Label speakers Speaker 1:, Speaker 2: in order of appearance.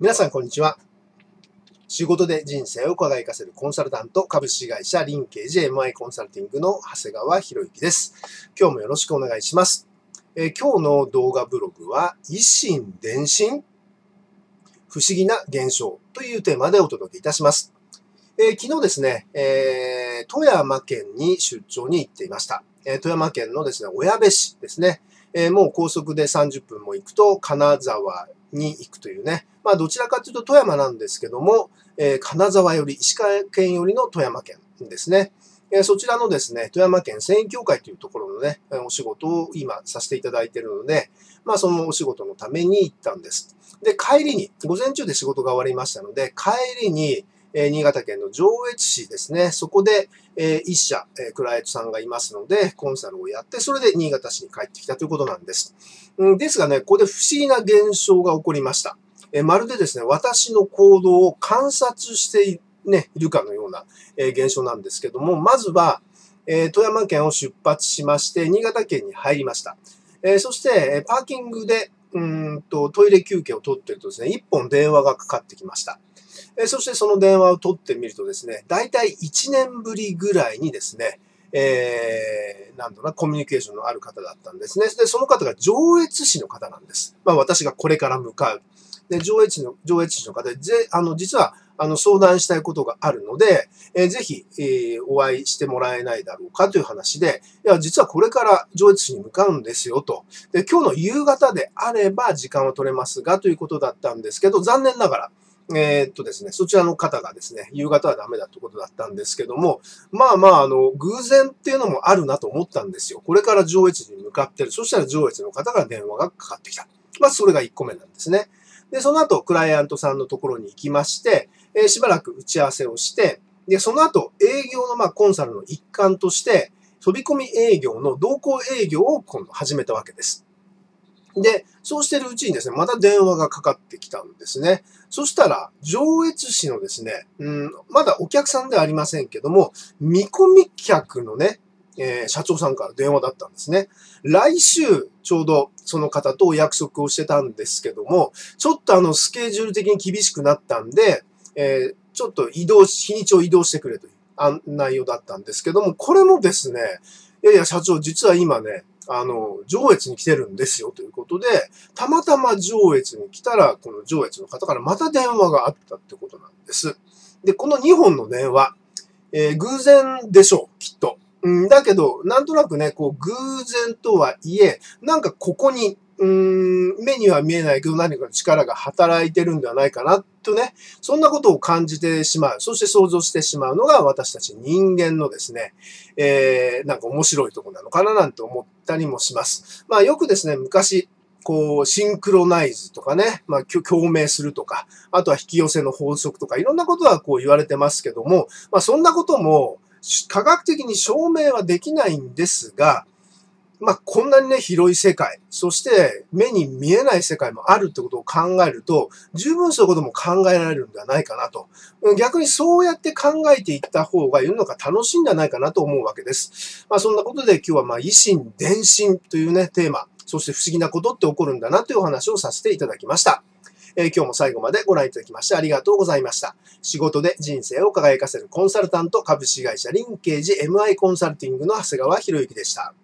Speaker 1: 皆さん、こんにちは。仕事で人生を輝かせるコンサルタント、株式会社リンケージ MI コンサルティングの長谷川博之です。今日もよろしくお願いします。えー、今日の動画ブログは、維新伝心不思議な現象というテーマでお届けいたします。えー、昨日ですね、えー、富山県に出張に行っていました。え富山県のですね、小矢部市ですね。えもう高速で30分も行くと金沢に行くというね。まあどちらかというと富山なんですけども、えー、金沢より、石川県よりの富山県ですね。えー、そちらのですね、富山県繊維協会というところのね、お仕事を今させていただいているので、まあそのお仕事のために行ったんです。で、帰りに、午前中で仕事が終わりましたので、帰りに、え新潟県の上越市ですね。そこで、え一社、えクライアントさんがいますので、コンサルをやって、それで新潟市に帰ってきたということなんです。うん、ですがね、ここで不思議な現象が起こりました。えまるでですね、私の行動を観察してね、いるかのような、え現象なんですけども、まずは、え富山県を出発しまして、新潟県に入りました。えそしてえ、パーキングで、うんと、トイレ休憩を取ってるとですね、一本電話がかかってきました。えそしてその電話を取ってみるとですね、大体1年ぶりぐらいにですね、えー、なんだな、コミュニケーションのある方だったんですね。で、その方が上越市の方なんです。まあ私がこれから向かう。で、上越市の、上越市の方で、ぜ、あの、実は、あの、相談したいことがあるので、えー、ぜひ、えー、お会いしてもらえないだろうかという話で、いや、実はこれから上越市に向かうんですよと。で、今日の夕方であれば時間は取れますが、ということだったんですけど、残念ながら、えー、っとですね、そちらの方がですね、夕方はダメだってことだったんですけども、まあまあ、あの、偶然っていうのもあるなと思ったんですよ。これから上越に向かってる。そしたら上越の方から電話がかかってきた。まあ、それが1個目なんですね。で、その後、クライアントさんのところに行きまして、えー、しばらく打ち合わせをして、で、その後、営業のまあコンサルの一環として、飛び込み営業の同行営業を今度始めたわけです。で、そうしてるうちにですね、また電話がかかってきたんですね。そしたら、上越市のですね、うん、まだお客さんではありませんけども、見込み客のね、えー、社長さんから電話だったんですね。来週、ちょうどその方とお約束をしてたんですけども、ちょっとあの、スケジュール的に厳しくなったんで、えー、ちょっと移動日にちを移動してくれという案内容だったんですけども、これもですね、いやいや、社長、実は今ね、あの、上越に来てるんですよということで、たまたま上越に来たら、この上越の方からまた電話があったってことなんです。で、この2本の電話、えー、偶然でしょう、きっと。うん、だけど、なんとなくね、こう、偶然とはいえ、なんかここに、うん、目には見えないけど何か力が働いてるんではないかな、とね、そんなことを感じてしまう。そして想像してしまうのが私たち人間のですね、えー、なんか面白いとこなのかななんて思ったりもします。まあよくですね、昔、こう、シンクロナイズとかね、まあ、共鳴するとか、あとは引き寄せの法則とか、いろんなことはこう言われてますけども、まあそんなことも、科学的に証明はできないんですが、まあ、こんなにね、広い世界、そして目に見えない世界もあるってことを考えると、十分そういうことも考えられるんではないかなと。逆にそうやって考えていった方が世の中楽しいんじゃないかなと思うわけです。まあ、そんなことで今日はま、維新伝心というね、テーマ、そして不思議なことって起こるんだなというお話をさせていただきました。え、今日も最後までご覧いただきましてありがとうございました。仕事で人生を輝かせるコンサルタント株式会社リンケージ MI コンサルティングの長谷川博之でした。